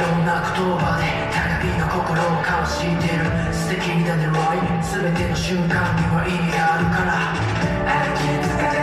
ろんな言葉で高みの心を交わしてる。素敵な狙い全ての瞬間には意味があるから。